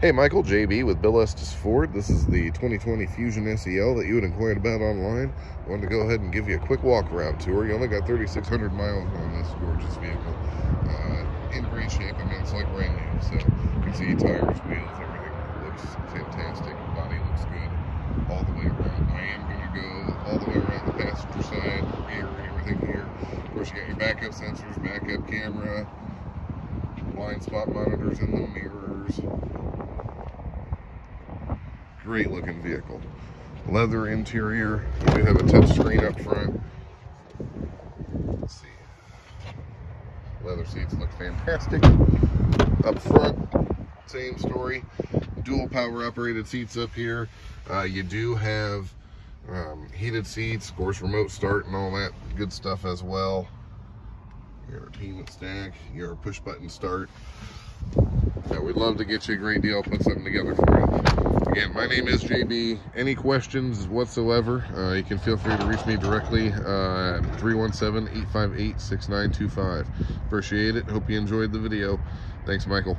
Hey Michael, JB with Bill Estes Ford. This is the 2020 Fusion SEL that you had inquired about online. Wanted to go ahead and give you a quick walk around tour. You only got 3,600 miles on this gorgeous vehicle. Uh, in great shape. I mean, it's like brand new. So you can see tires, wheels, everything looks fantastic. Body looks good all the way around. I am going to go all the way around the passenger side, rear, everything here. Of course, you got your backup sensors, backup camera, blind spot monitors in the mirrors great looking vehicle. Leather interior. We do have a touch screen up front. Let's see. Leather seats look fantastic. Up front, same story. Dual power operated seats up here. Uh, you do have um, heated seats, of course, remote start and all that good stuff as well. Your entertainment stack, your push button start. Now, we'd love to get you a great deal, put something together for you. Again, my name is JB. Any questions whatsoever, uh, you can feel free to reach me directly uh, at 317-858-6925. Appreciate it. Hope you enjoyed the video. Thanks, Michael.